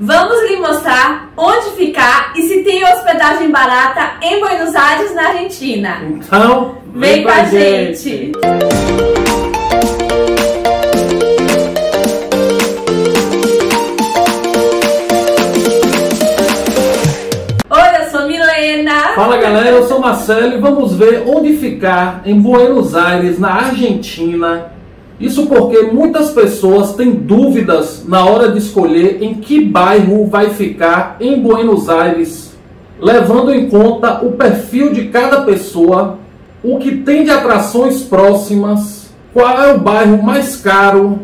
Vamos lhe mostrar onde ficar e se tem hospedagem barata em Buenos Aires, na Argentina. Então, vem, vem com a gente. gente. Oi, eu sou Milena. Fala galera, eu sou Marcelo e vamos ver onde ficar em Buenos Aires, na Argentina isso porque muitas pessoas têm dúvidas na hora de escolher em que bairro vai ficar em Buenos Aires, levando em conta o perfil de cada pessoa, o que tem de atrações próximas, qual é o bairro mais caro,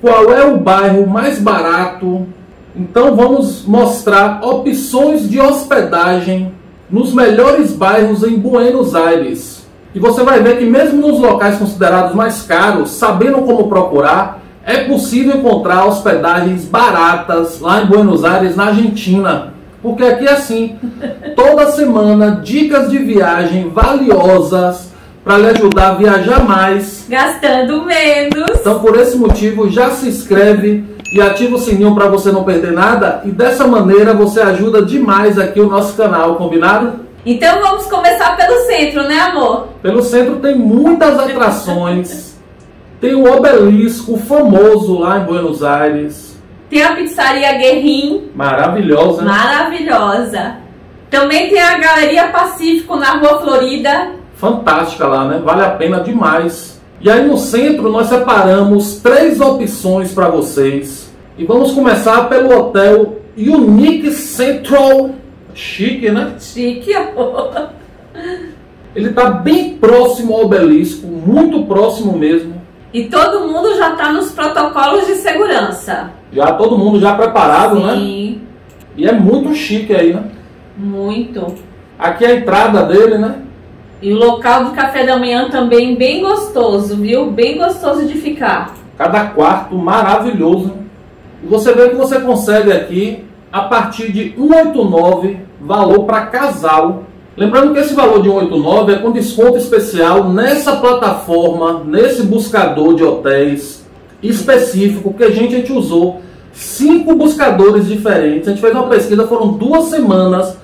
qual é o bairro mais barato. Então vamos mostrar opções de hospedagem nos melhores bairros em Buenos Aires. E você vai ver que mesmo nos locais considerados mais caros, sabendo como procurar, é possível encontrar hospedagens baratas lá em Buenos Aires, na Argentina. Porque aqui é assim, toda semana dicas de viagem valiosas para lhe ajudar a viajar mais, gastando menos. Então, por esse motivo, já se inscreve e ativa o sininho para você não perder nada e dessa maneira você ajuda demais aqui o nosso canal, combinado? Então vamos começar pelo centro, né, amor? Pelo centro tem muitas atrações. tem o obelisco famoso lá em Buenos Aires. Tem a pizzaria Guerrim. Maravilhosa. Maravilhosa. Também tem a Galeria Pacífico na Rua Florida. Fantástica lá, né? Vale a pena demais. E aí no centro nós separamos três opções para vocês. E vamos começar pelo hotel Unique Central Chique, né? Chique, amor. Ele está bem próximo ao obelisco, muito próximo mesmo. E todo mundo já está nos protocolos de segurança. Já todo mundo já preparado, Sim. né? Sim. E é muito chique aí, né? Muito. Aqui é a entrada dele, né? E o local do café da manhã também bem gostoso, viu? Bem gostoso de ficar. Cada quarto maravilhoso. E você vê que você consegue aqui a partir de 189 valor para casal. Lembrando que esse valor de 189 é com desconto especial nessa plataforma, nesse buscador de hotéis específico, que a gente, a gente usou cinco buscadores diferentes. A gente fez uma pesquisa, foram duas semanas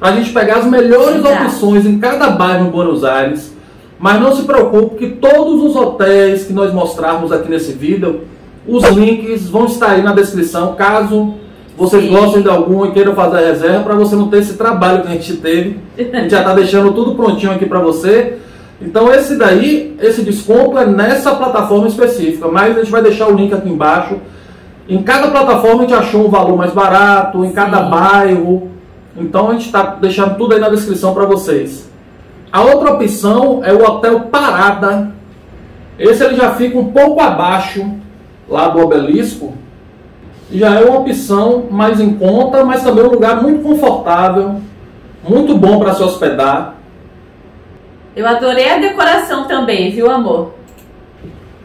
para a gente pegar as melhores opções em cada bairro em Buenos Aires. Mas não se preocupe que todos os hotéis que nós mostrarmos aqui nesse vídeo, os links vão estar aí na descrição, caso vocês Sim. gostem de algum e queiram fazer a reserva para você não ter esse trabalho que a gente teve. A gente já está deixando tudo prontinho aqui para você. Então esse daí, esse desconto é nessa plataforma específica, mas a gente vai deixar o link aqui embaixo. Em cada plataforma a gente achou um valor mais barato, em cada Sim. bairro. Então a gente está deixando tudo aí na descrição para vocês. A outra opção é o Hotel Parada. Esse ele já fica um pouco abaixo lá do obelisco, já é uma opção mais em conta, mas também um lugar muito confortável, muito bom para se hospedar. Eu adorei a decoração também, viu, amor?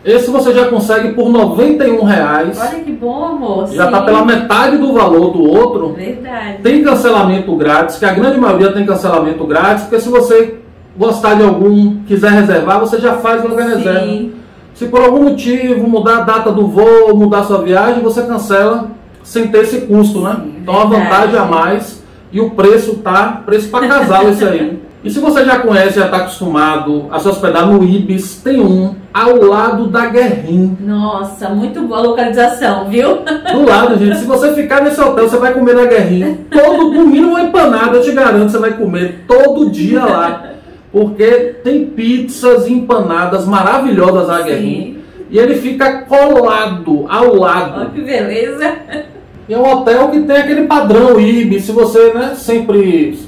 Esse você já consegue por 91 reais. Olha que bom, amor. Já está pela metade do valor do outro. Verdade. Tem cancelamento grátis, que a grande maioria tem cancelamento grátis, porque se você gostar de algum, quiser reservar, você já faz logo a reserva. Se por algum motivo mudar a data do voo, mudar sua viagem, você cancela sem ter esse custo, né? Sim, então a vantagem a mais e o preço tá preço para casal esse aí. E se você já conhece, já está acostumado a se hospedar no Ibis, tem um ao lado da Guerrim. Nossa, muito boa localização, viu? Do lado, gente. Se você ficar nesse hotel, você vai comer na Guerrim. Todo, no mínimo uma empanada, eu te garanto, você vai comer todo dia lá porque tem pizzas empanadas maravilhosas a Guerrinha. E ele fica colado ao lado. Olha que beleza! E é um hotel que tem aquele padrão Ibis. Se você né, sempre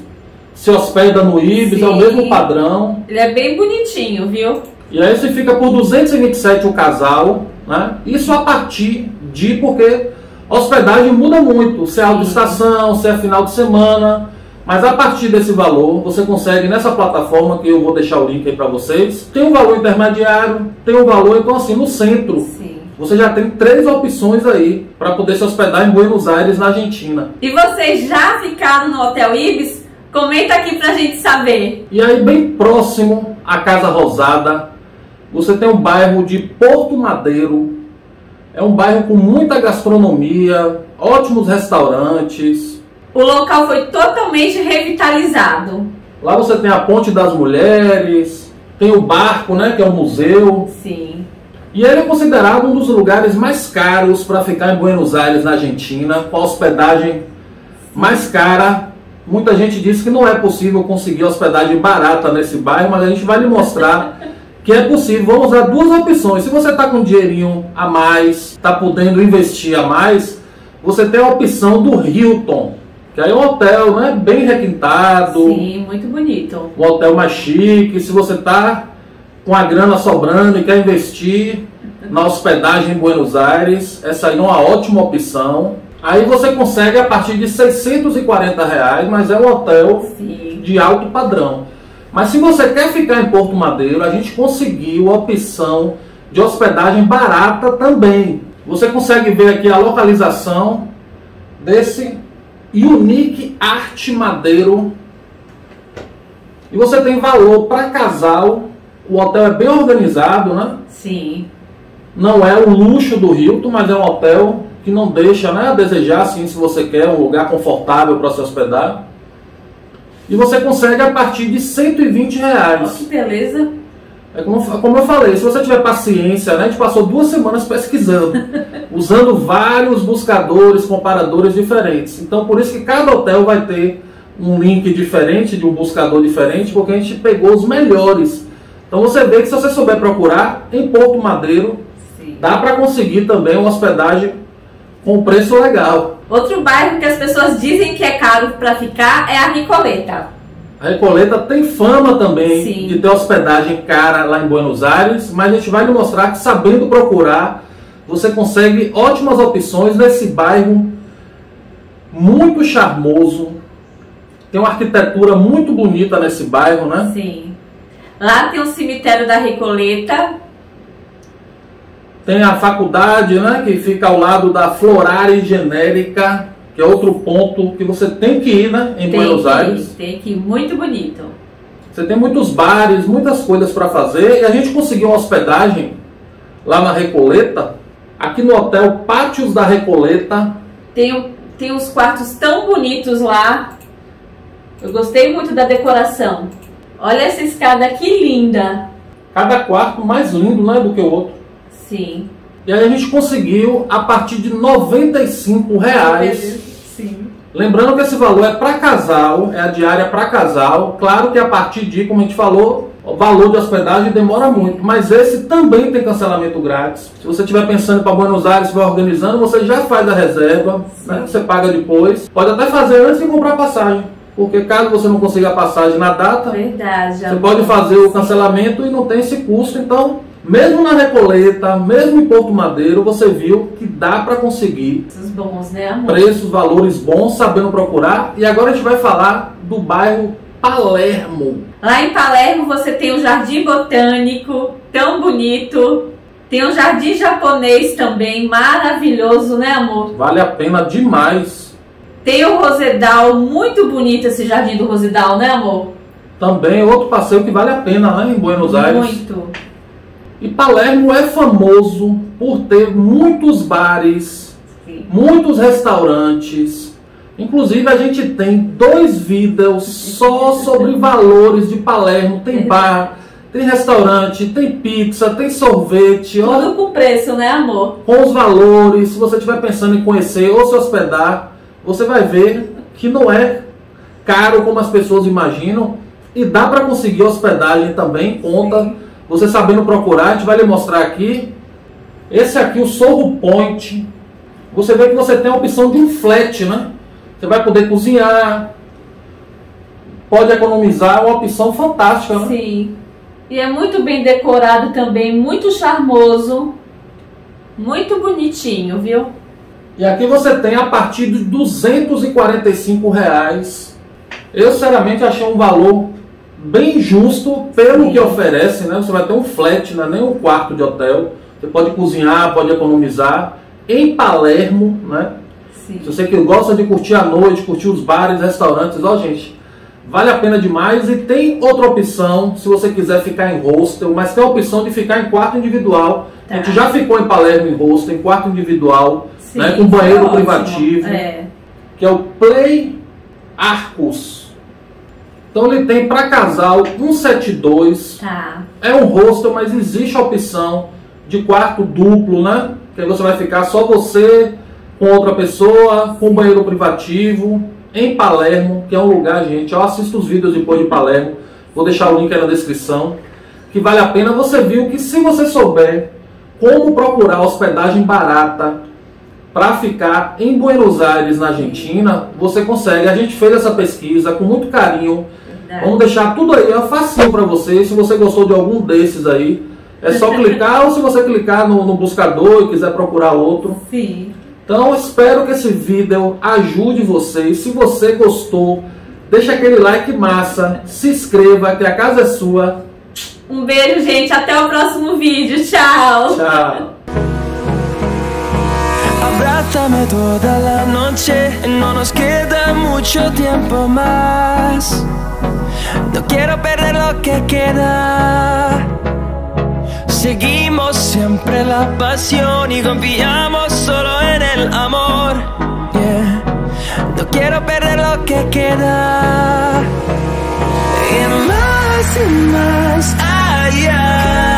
se hospeda no Ibis, Sim. é o mesmo padrão. Ele é bem bonitinho, viu? E aí você fica por 227 o casal, né? Isso a partir de porque hospedagem muda muito. Se é alta estação, se é final de semana. Mas a partir desse valor, você consegue nessa plataforma, que eu vou deixar o link aí para vocês, tem um valor intermediário, tem um valor, então assim, no centro. Sim. Você já tem três opções aí para poder se hospedar em Buenos Aires, na Argentina. E vocês já ficaram no Hotel Ibis? Comenta aqui pra gente saber. E aí, bem próximo à Casa Rosada, você tem um bairro de Porto Madeiro. É um bairro com muita gastronomia, ótimos restaurantes. O local foi totalmente revitalizado. Lá você tem a Ponte das Mulheres, tem o barco, né, que é o museu. Sim. E ele é considerado um dos lugares mais caros para ficar em Buenos Aires, na Argentina, com a hospedagem mais cara. Muita gente diz que não é possível conseguir hospedagem barata nesse bairro, mas a gente vai lhe mostrar que é possível. Vamos usar duas opções. Se você está com um dinheirinho a mais, está podendo investir a mais, você tem a opção do Hilton, que aí é um hotel né, bem requintado. Sim, muito bonito. Um hotel mais chique. Se você está com a grana sobrando e quer investir na hospedagem em Buenos Aires, essa aí é uma ótima opção. Aí você consegue a partir de 640 reais, mas é um hotel Sim. de alto padrão. Mas se você quer ficar em Porto Madeiro, a gente conseguiu a opção de hospedagem barata também. Você consegue ver aqui a localização desse Unique Arte Madeiro. E você tem valor para casal. O hotel é bem organizado, né? Sim. Não é o luxo do Hilton, mas é um hotel que não deixa né, a desejar, assim, se você quer um lugar confortável para se hospedar. E você consegue a partir de 120 Olha reais. que beleza. É como, como eu falei, se você tiver paciência, né, a gente passou duas semanas pesquisando, usando vários buscadores, comparadores diferentes. Então, por isso que cada hotel vai ter um link diferente, de um buscador diferente, porque a gente pegou os melhores. Então, você vê que se você souber procurar, em Porto Madeiro, Sim. dá para conseguir também uma hospedagem com preço legal. Outro bairro que as pessoas dizem que é caro para ficar é a Nicoleta. A Recoleta tem fama também Sim. de ter hospedagem cara lá em Buenos Aires, mas a gente vai lhe mostrar que sabendo procurar, você consegue ótimas opções nesse bairro muito charmoso. Tem uma arquitetura muito bonita nesse bairro, né? Sim. Lá tem o cemitério da Recoleta. Tem a faculdade, né, que fica ao lado da Florária Genérica, que é outro ponto que você tem que ir, né, em tem Buenos que ir, Aires. Tem que ir, muito bonito. Você tem muitos bares, muitas coisas para fazer. E a gente conseguiu uma hospedagem lá na Recoleta, aqui no hotel Pátios da Recoleta. Tem, tem os quartos tão bonitos lá. Eu gostei muito da decoração. Olha essa escada que linda. Cada quarto mais lindo né, do que o outro. Sim. E aí a gente conseguiu a partir de 95 reais. Lembrando que esse valor é para casal, é a diária para casal. Claro que a partir de, como a gente falou, o valor de hospedagem demora muito. Mas esse também tem cancelamento grátis. Se você estiver pensando para Buenos Aires, vai organizando, você já faz a reserva, né? você paga depois. Pode até fazer antes de comprar a passagem. Porque caso você não consiga a passagem na data, Verdade. você pode fazer o cancelamento e não tem esse custo. Então, mesmo na Recoleta, mesmo em Porto Madeiro, você viu que dá para conseguir Esses bons, né, amor? preços, valores bons, sabendo procurar. E agora a gente vai falar do bairro Palermo. Lá em Palermo você tem o Jardim Botânico, tão bonito. Tem o Jardim Japonês também, maravilhoso, né, amor? Vale a pena demais. Tem o Rosedal, muito bonito esse Jardim do Rosedal, né, amor? Também outro passeio que vale a pena, né, em Buenos Aires. Muito. E Palermo é famoso por ter muitos bares, Sim. muitos restaurantes. Inclusive a gente tem dois vídeos só sobre valores de Palermo. Tem bar, tem restaurante, tem pizza, tem sorvete. Tudo com preço, né, amor? com os valores, se você estiver pensando em conhecer ou se hospedar, você vai ver que não é caro como as pessoas imaginam e dá para conseguir hospedagem também conta. Você sabendo procurar, a gente vai lhe mostrar aqui. Esse aqui, o Sorro Point. Você vê que você tem a opção de um flat, né? Você vai poder cozinhar, pode economizar, é uma opção fantástica, né? Sim. E é muito bem decorado também, muito charmoso. Muito bonitinho, viu? E aqui você tem a partir de 245 reais. Eu sinceramente achei um valor bem justo pelo Sim. que oferece, né? Você vai ter um flat, não é nem um quarto de hotel. Você pode cozinhar, pode economizar. Em Palermo, né? Sim. Se você que gosta de curtir a noite, curtir os bares, restaurantes, ó gente, vale a pena demais. E tem outra opção, se você quiser ficar em hostel, mas tem a opção de ficar em quarto individual. A gente Tá. já ficou em Palermo em hostel, em quarto individual. Sim, né, com banheiro ótimo. privativo, É. que é o Play Arcos. Então ele tem para casal 172, Tá. é um hostel, mas existe a opção de quarto duplo, né? Que você vai ficar só você com outra pessoa, com banheiro privativo, em Palermo, que é um lugar, gente. Eu assisto os vídeos depois de Palermo, vou deixar o link aí na descrição. Que vale a pena. Você viu que se você souber como procurar hospedagem barata para ficar em Buenos Aires, na Argentina, você consegue. A gente fez essa pesquisa com muito carinho. Verdade. Vamos deixar tudo aí, é facinho para você. Se você gostou de algum desses aí, é só clicar ou se você clicar no, no buscador e quiser procurar outro. Sim. Então espero que esse vídeo ajude vocês. Se você gostou, deixa aquele like massa, se inscreva que a casa é sua. Um beijo, gente. Até o próximo vídeo. Tchau. Tchau. Abrázame toda la noche, no nos queda mucho tiempo más. No quiero perder lo que queda. Seguimos siempre la pasión y confiamos solo en el amor. No quiero perder lo que queda. Y más y más ah, allá.